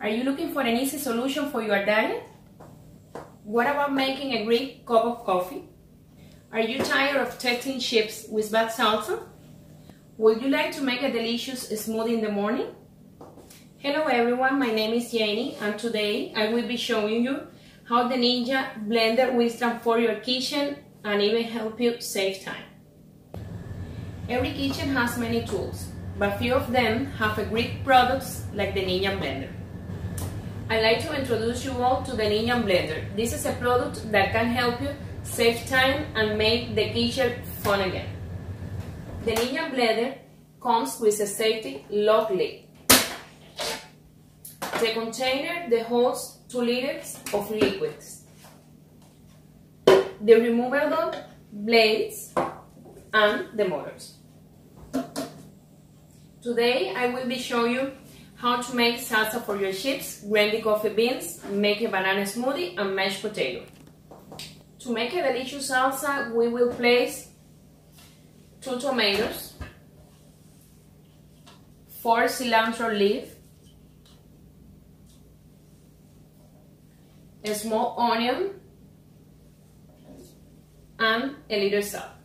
Are you looking for an easy solution for your diet? What about making a great cup of coffee? Are you tired of tasting chips with bad salsa? Would you like to make a delicious smoothie in the morning? Hello everyone, my name is Jannye and today I will be showing you how the Ninja blender will transform your kitchen and even help you save time. Every kitchen has many tools, but few of them have a great products like the Ninja blender. I'd like to introduce you all to the Ninja blender. This is a product that can help you save time and make the kitchen fun again. The Ninja blender comes with a safety lock lid. The container that holds 2 liters of liquids. The removable blades and the motors. Today I will be showing you how to make salsa for your chips, grind the coffee beans, make a banana smoothie and mashed potato. To make a delicious salsa, we will place two tomatoes, four cilantro leaves, a small onion, and a little salt.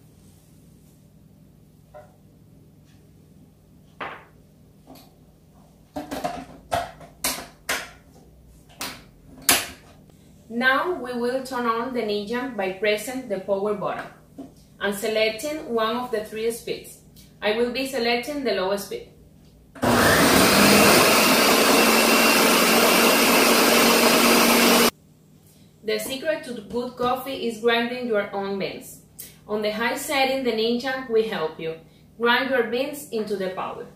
Now we will turn on the Ninja by pressing the power button and selecting one of the three speeds. I will be selecting the lowest speed. The secret to good coffee is grinding your own beans. On the high setting, the Ninja will help you. Grind your beans into the powder.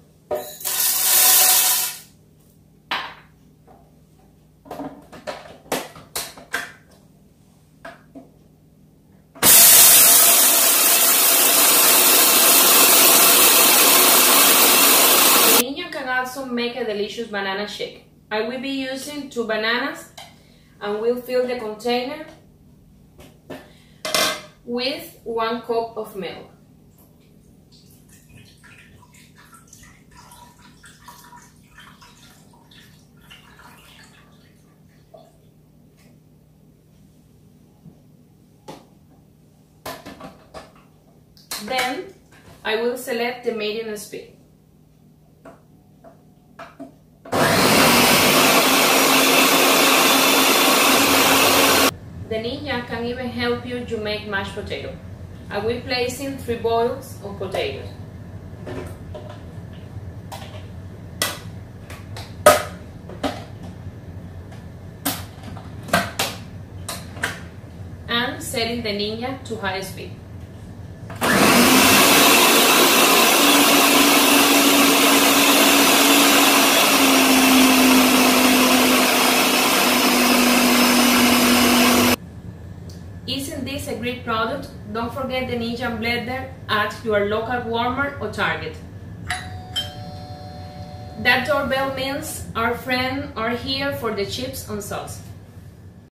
The Ninja can also make a delicious banana shake. I will be using two bananas and we'll fill the container with one cup of milk. Then I will select the medium speed. The Ninja can even help you to make mashed potato. I will place in three boils of potatoes. And setting the Ninja to high speed. Isn't this a great product? Don't forget the Ninja blender at your local Walmart or Target. That doorbell means our friends are here for the chips and sauce.